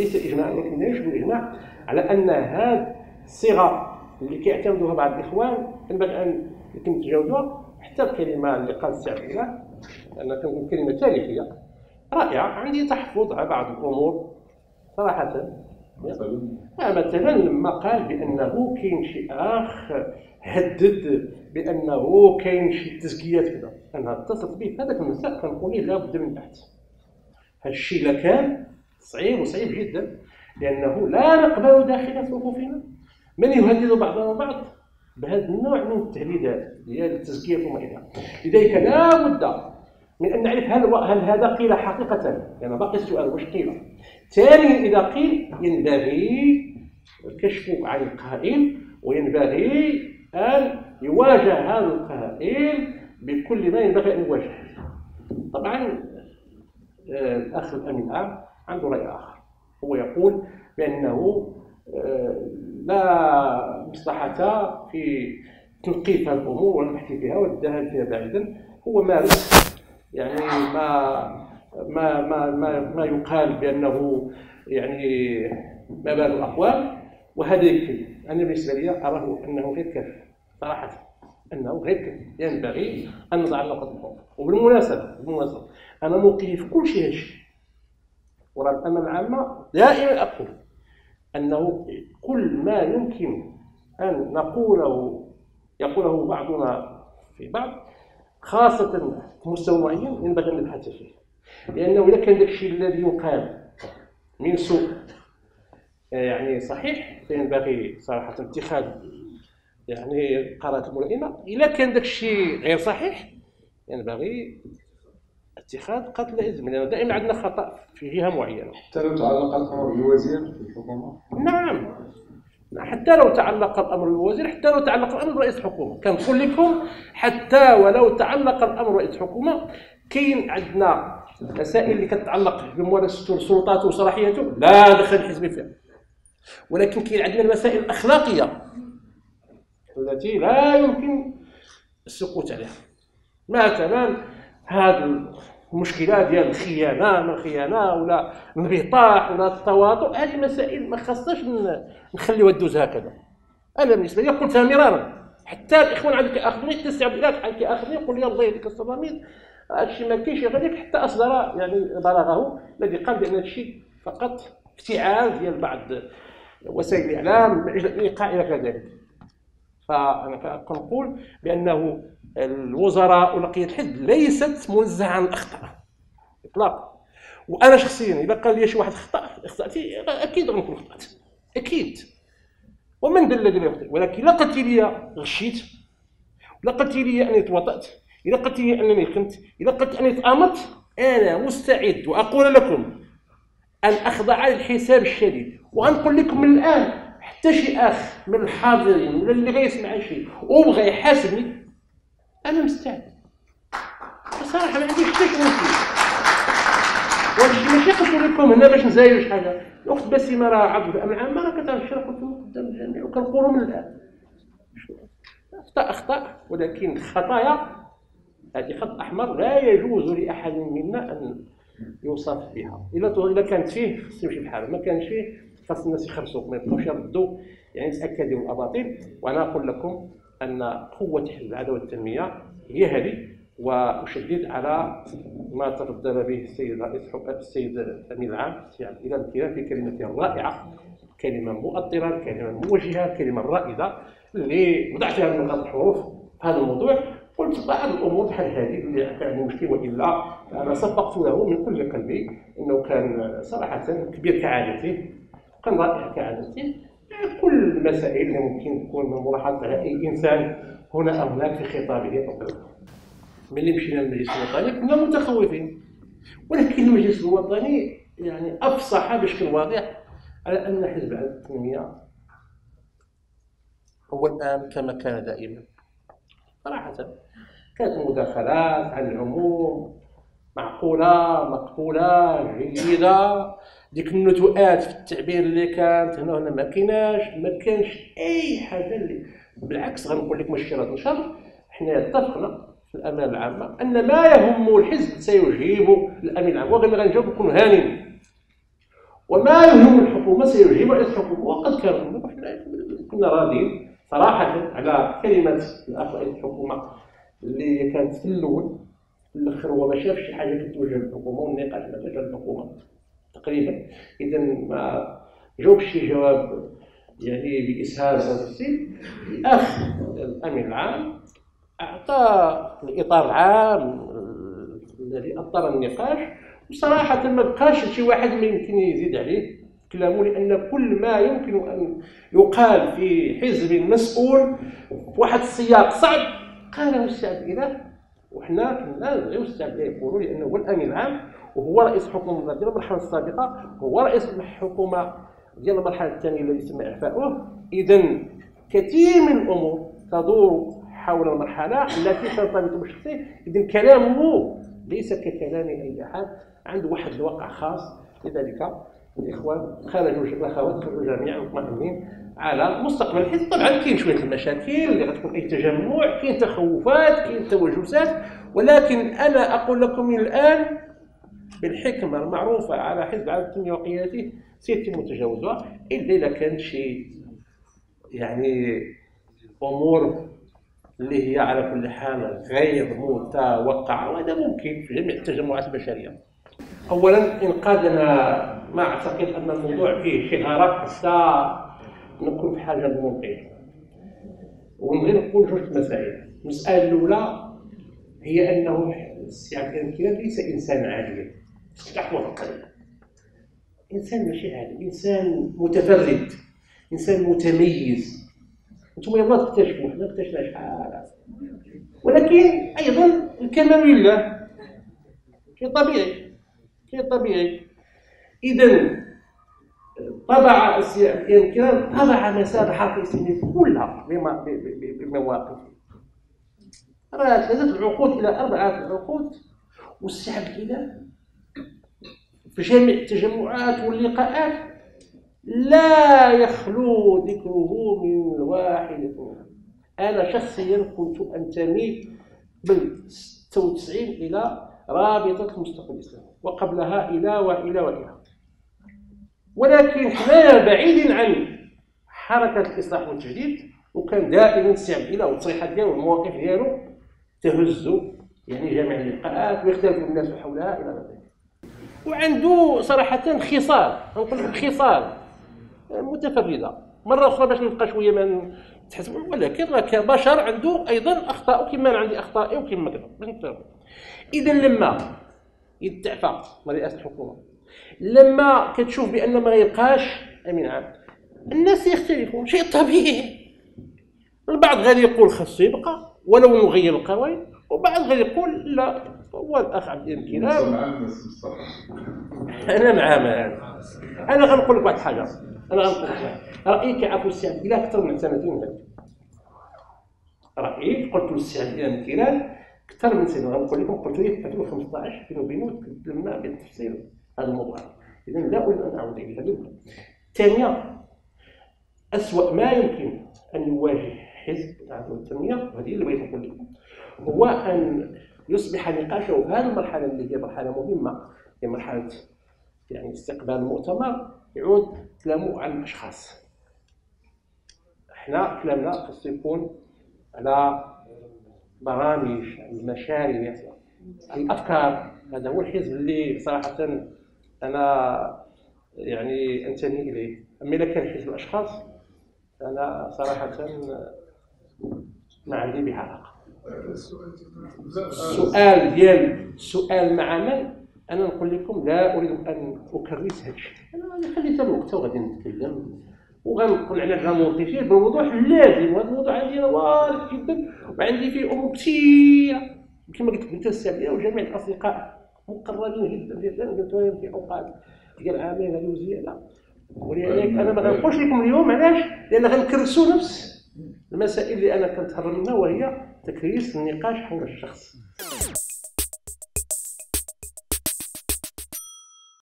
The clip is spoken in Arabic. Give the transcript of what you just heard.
ليس اجماع ولكن لا يشبه الاجماع على أن هذه الصيغة اللي كيعتمدوها بعض الإخوان ينبغي أن يتم تجاوزها حتى الكلمة اللي قال السي عبد الله كنقول كلمة تاريخية رائعة عندي تحفظ على بعض الأمور صراحة. مثلا؟ مثلا لما قال بأنه كاين شي آخ هدد بأنه كاين شي تزكيات كذا أنا اتصلت به هذاك المساء كنقول لابد من البحث. هذا الشيء لكان صعيب وصعيب جدا لأنه لا نقبل داخل صفوفنا من يهدد بعضنا البعض بهذا النوع من التهديدات ديال التزكية وما إلى لذلك لا بد من أن نعرف هل هل هذا قيل حقيقة. لأن يعني باقي السؤال واش قيل؟ ثانيا إذا قيل ينبغي الكشف عن القائل وينبغي أن يواجه هذا القائل بكل ما ينبغي أن يواجه طبعا آه، الأخ الأمين العام عنده رأي آخر. هو يقول بأنه آه، لا مصلحة في تنقيف الأمور والبحث فيها والذهاب فيها بعيدا. هو مارس يعني ما ما ما ما, ما يقال بأنه يعني ما بال الأقوال. وهذا يكفي أنا بالنسبة لي أراه أنه غير كافي. صراحة أنه غير كافي. ينبغي أن نضع نقط الحروف وبالمناسبة بالمناسبة أنا موقفي في كل شيء هادشي ورا الامانه العامة دائما أقول أنه كل ما يمكن أن نقوله يقوله بعضنا في بعض خاصة في مستوى معين ينبغي أن نبحث فيه. لأنه إذا كان داك الشيء الذي يقال من سوء يعني صحيح فينبغي صراحة اتخاذ يعني قرارات الملائمة إذا كان داك الشيء غير صحيح ينبغي اتخاذ قتل لأن دائما عندنا خطأ في جهة معينة. حتى لو تعلق الأمر بالوزير في الحكومة؟ نعم. حتى لو تعلق الأمر بالوزير حتى لو تعلق الأمر برئيس الحكومة كنقول لكم حتى ولو تعلق الأمر برئيس الحكومة كاين عندنا مسائل اللي كتعلق بممارسه سلطاته وصلاحياته لا دخل الحزب فيها. ولكن كاين عندنا المسائل الاخلاقيه التي لا يمكن السكوت عليها. مثلا هذا المشكلة ديال الخيانة ما الخيانة ولا الانبطاح ولا التواطؤ هذه مسائل ما خاصناش نخليوها تدوز هكذا. أنا بالنسبة لي قلتها مرارا حتى الإخوان عندك كياخذوني حتى الله بحال كياخذني يقول لي الله يهديك الصباميد هادشي ما كاينش غير حتى أصدر يعني بلغه الذي قال بأن هادشي فقط افتعال ديال بعض وسائل الإعلام من أجل الايقاع إلى كذلك. فأنا كنقول بأنه الوزراء ولقية الحزب ليست منزهه عن الأخطاء. اطلاقا. وأنا شخصيا إذا قال لي شي واحد خطأ اخطاتي أكيد غنكون خطأت. أكيد. ومن ذا الذي يخطئ؟ ولكن لا قلت لي غشيت لا قلت لي أني توطأت اذا قلت لي أنني خنت اذا قلت أني تآمرت. أنا مستعد وأقول لكم أن أخضع للحساب الشديد. وغنقول لكم من الآن حتى شي اخ من الحاضرين ولا اللي غيسمع شي وبغى يحاسبني أنا مستعد. بصراحه ما عنديش مشكل وهادشي ماشي قلت لكم هنا باش نزايد شي حاجة. الأخت بسيمة راه عضو الامن العام راه كتعرف قلت قدام الجميع وكنقولوا من الآن. اخطاء اخطاء ولكن خطايا هذه خط أحمر لا يجوز لأحد منا أن يوصف بها اذا اذا كانت فيه خص يمشي بحاله ما كانش فيه خاص الناس يخرسوا ما يبقاوش يردوا يعني الاكاذيب والأباطيل. وأنا أقول لكم أن قوة حزب العدالة والتنمية هي هذه وأشدد على ما تفضل به السيد رئيس السيد الامين العام السي إلى الكلام في كلمته الرائعه كلمة مؤطرة كلمة موجهة كلمة رائدة اللي وضعت فيها نقاط الحروف في هذا الموضوع. قلت بعض الأمور بحال هذه اللي كان مشكل وإلا أنا صفقت له من كل قلبي إنه كان صراحة كبير كعادته كان رائع كعادته. كل المسائل اللي ممكن تكون من ملاحظة على أي إنسان هنا أو هناك في خطابه أو ملي مشينا للمجلس الوطني؟ كنا متخوفين. ولكن المجلس الوطني يعني أفصح بشكل واضح على أن حزب التنمية هو الآن كما كان دائما. صراحة كانت مداخلات عن العموم معقولة مقبولة جيدة. ديك النتوءات في التعبير اللي كانت هنا هنا ما كايناش ما كانش أي حاجة اللي بالعكس غنقول لك مؤشرات شر حنا اتفقنا في الأمانة العامة أن ما يهم الحزب سيجيب الأمين العام وغير غنجاوب نكون هانين وما يهم الحكومة سيجيب رئيس الحكومة وقد كان كنا راضين صراحة على كلمة الأخ رئيس الحكومة اللي كانت في الأول في الأخر هو ما شافش شي حاجة كتوجه للحكومه والنقاش ما جاش للحكومه تقريبا. اذا ما جاوبش شي جواب يعني بإسهال أو الأخ الامين العام أعطى الإطار العام الذي اطر النقاش. وصراحة ما بقاش شي واحد ما يمكن يزيد عليه. كلامه لأن كل ما يمكن أن يقال في حزب مسؤول في واحد السياق صعب. قاله الشعب إله وحنا كنا غير الشعب يقولوا لأنه هو الامين العام. وهو رئيس حكومة ديال المرحلة السابقة هو رئيس الحكومة ديال المرحلة الثانية التي تم إعفاؤه. إذا كثير من الأمور تدور حول المرحلة التي ترتبط بالشخصيه إذا كلامه ليس ككلام أي أحد. عنده واحد الواقع خاص. لذلك الاخوان خرجوا الاخوات خرجوا جميعا مطمئنين على مستقبل الحزب طبعا كاين شوية المشاكل اللي غتكون أي تجمع كاين تخوفات كاين توجسات. ولكن أنا أقول لكم من الآن بالحكمة المعروفة على حزب التنميه وقيادته سيتم تجاوزها إلا إذا كانت شي يعني أمور اللي هي على كل حال غير متوقعة وهذا ممكن في جميع التجمعات البشرية. اولا إنقاذنا ما أعتقد أن الموضوع فيه شغارات حتى نكون في حاجة للموقف ونبغي نقول جوج مسائل. المسألة الأولى هي أنه السي عبد الكريم ليس إنسان عادي تحفظ القلب إنسان ماشي عادي. إنسان متفرد. إنسان متميز. أنتم يلا تكتشفوا حنا اكتشفنا شحال. ولكن أيضا الكمال لله. شيء طبيعي. شيء طبيعي. اذا طبع الكرام طبع مسار الاسلاميه كلها بمواقف راه ثلاثة العقود إلى أربعة العقود والسحب كذا في جميع التجمعات واللقاءات لا يخلو ذكره من واحد. أنا شخصيا كنت أنتمي بال 96 إلى رابطة المستقبل الإسلامي وقبلها إلى وإلى وإلى ولكن حنايا بعيد عن حركة الإصلاح والتجديد وكان دائما إلى والتصريحات ديالو والمواقف ديالو تهز يعني جميع اللقاءات ويختلف الناس حولها إلى ذلك. وعنده صراحة خصال نقول لك خصال متفرده. مرة أخرى باش نبقى شوية ما تحسب ولكن راه كبشر عنده أيضا أخطاء كما عندي اخطائي وكما كذا اذا لما يتعفى رئاسة الحكومة لما كتشوف بأن ما غيبقاش أمين عام الناس يختلفون شيء طبيعي. البعض غادي يقول خاصو يبقى ولو نغير القوانين وبعض غادي يقول لا. هو الأخ عبد الكرام أنا مع أنا غنقول لك واحد الحاجة أنا غنقول لك رايي كعفو السعد إلى أكثر من سنتين هذه رايي قلت للسعد إلى الكرام أكثر من سنة. غنقول لكم قلت لي في 2015 بيني وبينه تكلمنا بالتفصيل هذا الموضوع. اذا لا أريد أن أعود إلى هذا ثانيا أسوأ ما يمكن أن يواجه حزب العدل والتنمية وهذه اللي بغيت نقول لكم هو أن يصبح نقاشه في هذه المرحلة اللي هي مرحلة مهمة هي مرحلة يعني استقبال المؤتمر يعود كلامه عن الأشخاص. إحنا كلامنا خصو يكون على برامج المشاريع الأفكار. هذا هو الحزب اللي صراحة أنا يعني أنتمي إليه. أما إذا كان حزب الأشخاص أنا صراحة ما عندي به علاقه السؤال ديال السؤال مع من أنا نقول لكم لا أريد أن أكرس هذا الشيء. أنا خليت الوقت وغادي نتكلم. وغنقول على الرامونتيجي بالوضوح اللازم وهذا الموضوع عندي وارد جدا. وعندي فيه أمور كثيرة. كما قلت لك السابقه وجميع الأصدقاء مقربين جدا جدا قلت في أوقات ديال عامين هذه وزياده ولذلك أنا ما غنقولش لكم اليوم علاش؟ لأن غنكرسوا نفس المسائل اللي أنا كنتهرب منها وهي تكريس النقاش حول الشخص.